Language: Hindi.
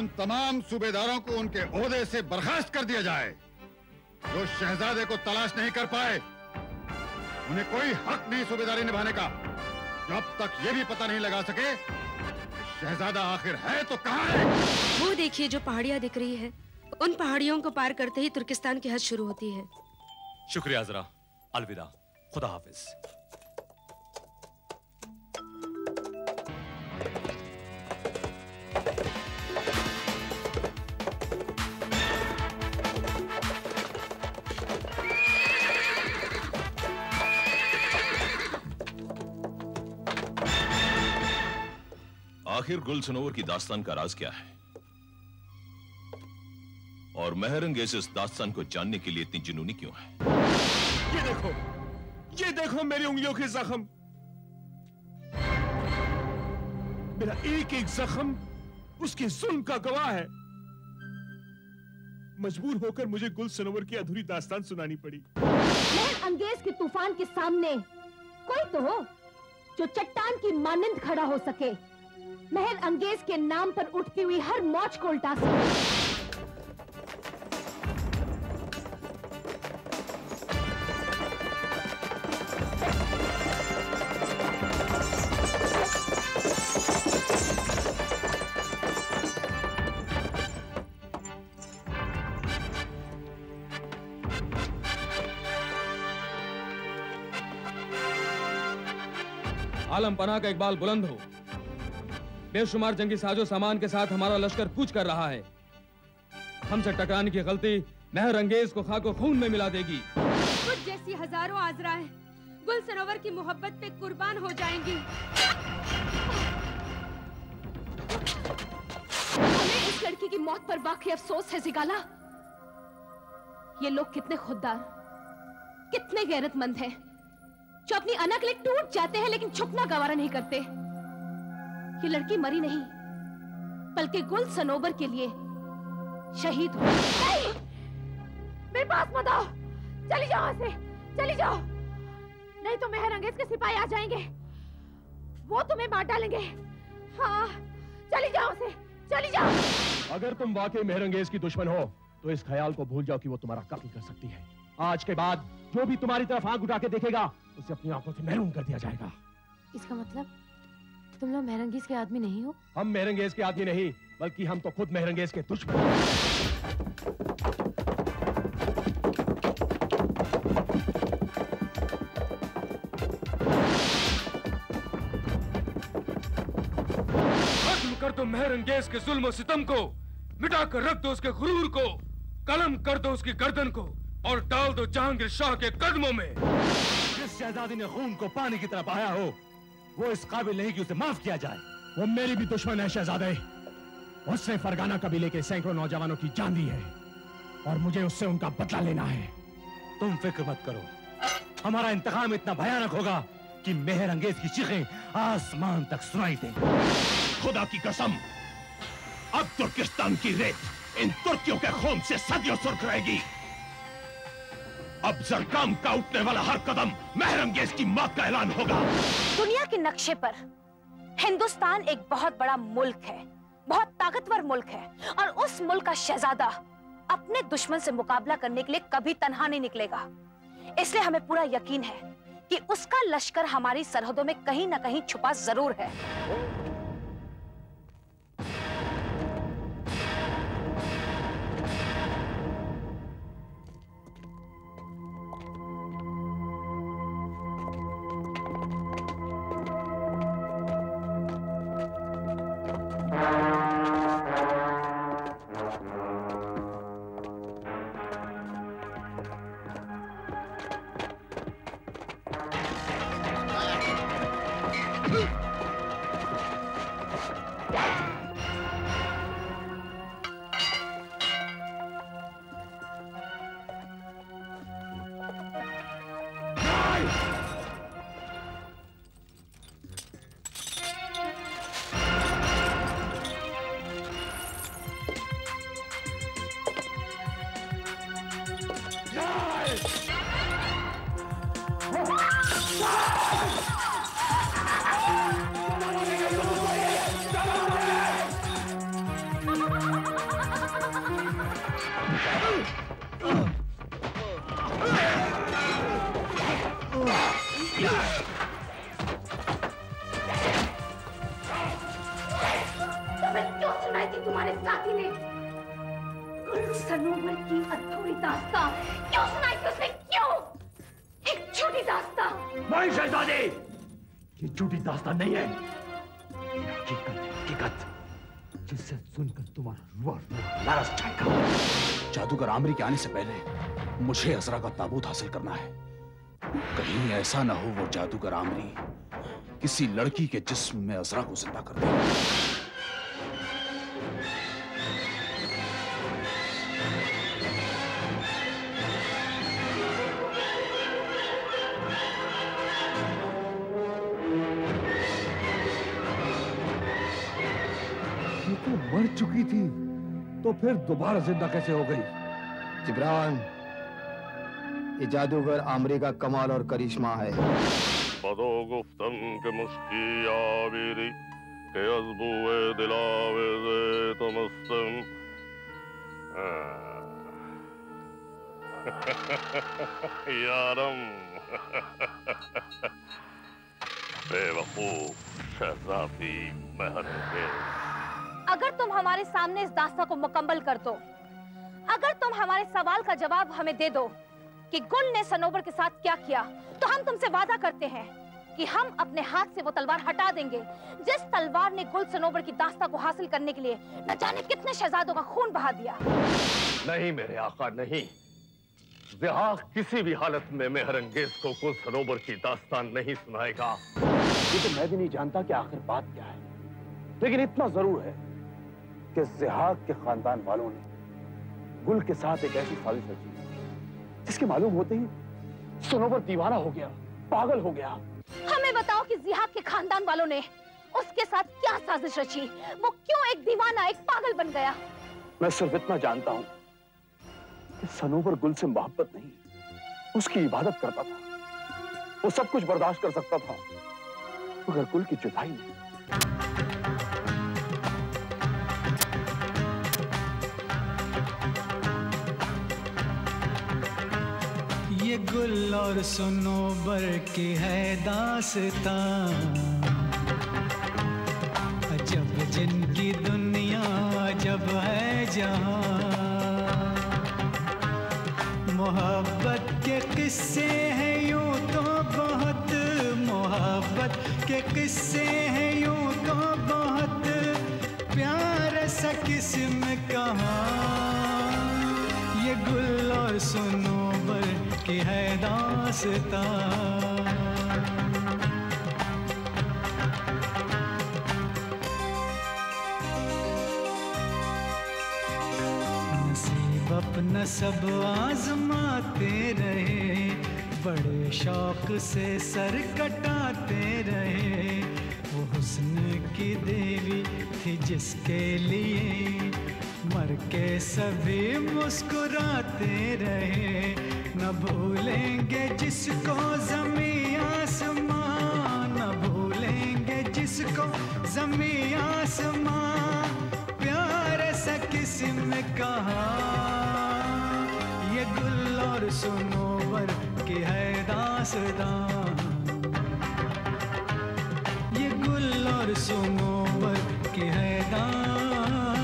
उन तमाम सूबेदारों को उनके ओहदे से बर्खास्त कर दिया जाए। जो शहजादे को तलाश नहीं कर पाए उन्हें कोई हक नहीं सूबेदारी निभाने का। जब तक ये भी पता नहीं लगा सके शहजादा आखिर है तो कहाँ है। वो देखिए जो पहाड़ियाँ दिख रही है। उन पहाड़ियों को पार करते ही तुर्किस्तान की हद शुरू होती है। शुक्रिया जरा अलविदा। खुदा हाफिज। आखिर गुल सनोवर की दास्तान का राज क्या है? और महरंगेज इस दास्तान को जानने के लिए इतनी जुनूनी क्यों है? ये देखो ये देखो मेरी उंगलियों के जख्म। मेरा एक एक जख्म उसके जुल्म का गवाह है। मजबूर होकर मुझे गुल सनोवर की अधूरी दास्तान सुनानी पड़ी। महल अंगेज के तूफ़ान के सामने कोई तो हो जो चट्टान की मानंद खड़ा हो सके। महल अंगेज के नाम पर उठती हुई हर मौज को उल्टा सके आलम पना का इकबाल बुलंद हो। बेशुमार जंगी साजो सामान के साथ हमारा लश्कर कूच कर रहा है। हमसे टकराने की गलती महर अंगेज को खाको खून में मिला देगी। कुछ जैसी हज़ारों आजराएँ गुल सनोवर की मोहब्बत पे कुर्बान हो जाएँगी। हमें इस लड़की की मौत पर वाकई अफसोस है, जिगाला। ये लोग कितने खुददार, कितने गैरतमंद हैं। जो अपनी अनक टूट जाते हैं, लेकिन छुपना गवारा नहीं करते। ये लड़की मरी नहीं बल्कि गुल सनोबर के लिए शहीद हुई। मेरे पास मत आओ! चली जाओ यहाँ से! चली जाओ! नहीं तो मेहर अंगेज के सिपाही आ जाएँगे। वो तुम्हें मार डालेंगे। हाँ चली जाओ से चली जाओ! अगर तुम वाकई मेहरंगेज की दुश्मन हो तो इस ख्याल को भूल जाओ कि वो तुम्हारा कत्ल कर सकती है। आज के बाद जो भी तुम्हारी तरफ़ आँख उठा के देखेगा उसे अपनी आँखों से महरूम कर दिया जाएगा। इसका मतलब? तुम लोग मेहरंगीज के आदमी नहीं हो हम मेहरंगेज के आदमी नहीं बल्कि हम तो खुद मेहरंगेज के दुश्मन हैं। खत्म कर दो महर अंगेज के जुल्म और सितम को मिटा कर रख दो उसके गुरूर को कलम कर दो उसकी गर्दन को और डाल दो जहांगीर शाह के कदमों में जिस शहजादी ने खून को पानी की तरफ़ आया हो वो इस काबिल नहीं कि उसे माफ़ किया जाए। वो मेरी भी दुश्मन है, शहजादे। उसने फरगाना कबीले के सैकड़ों नौजवानों की जान दी है और मुझे उससे उनका बदला लेना है। तुम फ़िक्र मत करो। हमारा इंतकाम इतना भयानक होगा कि मेहर अंगेज की चीखें आसमान तक सुनाई देंगी खुदा की कसम, अब तुर्किस्तान की रेत इन तुर्कियों के खून से सदियों सुर्ख रहेगी। अब जरकाम का उठने वाला हर कदम महरंगेज की मौत का ऐलान होगा। दुनिया के नक्शे पर हिंदुस्तान एक बहुत बड़ा मुल्क है, बहुत ताकतवर मुल्क है, और उस मुल्क का शहजादा अपने दुश्मन से मुकाबला करने के लिए कभी तनहा नहीं निकलेगा। इसलिए हमें पूरा यकीन है कि उसका लश्कर हमारी सरहदों में कहीं ना कहीं छुपा ज़रूर है। Ugh! सनोवर की अधूरी दास्तां क्यों सुनाई उसने क्यों एक झूठी दास्तां नहीं ये झूठी दास्तान नहीं है हकीकत हकीकत सुनकर तुम्हारा रुआ जाएगा जादूगर आमरी के आने से पहले मुझे असरा का ताबूत हासिल करना है। कहीं ऐसा ना हो वो जादूगर आमरी किसी लड़की के जिस्म में असरा को ज़िंदा कर दे। मर चुकी थी तो फिर दोबारा ज़िंदा कैसे हो गई? जिब्रान ये जादूगर आमरी का कमाल और करिश्मा है। यारम। बेवकूफ़ शहजादी महन के अगर तुम हमारे सामने इस दास्ता को मुकम्मल कर दो अगर तुम हमारे सवाल का जवाब हमें दे दो कि गुल ने सनोबर के साथ क्या किया तो हम तुमसे वादा करते हैं कि हम अपने हाथ से वो तलवार हटा देंगे जिस तलवार ने गुल सनोबर की दास्ता को हासिल करने के लिए न जाने कितने शहजादों का खून बहा दिया। नहीं मेरे आका नहीं। किसी भी हालत में मेहरंगेज को कुल सरोवर की दास्तान नहीं सुनाएगा। ये तो मैं भी नहीं जानता कि आखिर बात क्या है लेकिन इतना ज़रूर है। कि जिहाक के खानदान वालों ने गुल के साथ एक ऐसी साजिश रची जिसके मालूम होते ही सनोवर दीवाना हो गया पागल हो गया। हमें बताओ कि जिहाद के खानदान वालों ने उसके साथ क्या साजिश रची? वो क्यों एक दीवाना एक पागल बन गया? मैं सिर्फ़ इतना जानता हूँ कि सनोवर गुल से मोहब्बत नहीं उसकी इबादत करता था। वो सब कुछ बर्दाश्त कर सकता था मगर गुल की जुदाई नहीं। ये गुल और सुनोबर की है दासता। जब जिनकी दुनिया जब है जहाँ। मोहब्बत के किस्से हैं यूँ तो बहुत, मोहब्बत के किस्से हैं यूँ तो बहुत। प्यार सा किस्म कहाँ? ये गुल और सुनोबर की है दास्तां। अपना सब आजमाते रहे, बड़े शौक से सर कटाते रहे। वो हुस्न की देवी थी जिसके लिए मर के सभी मुस्कुराते रहे। न भूलेंगे जिसको जमी आसमां, न भूलेंगे जिसको जमी आसमां। प्यार सा किस्म कहा, ये गुल और सुनोवर की है दासदां ये गुल और सुनोवर की है दासदां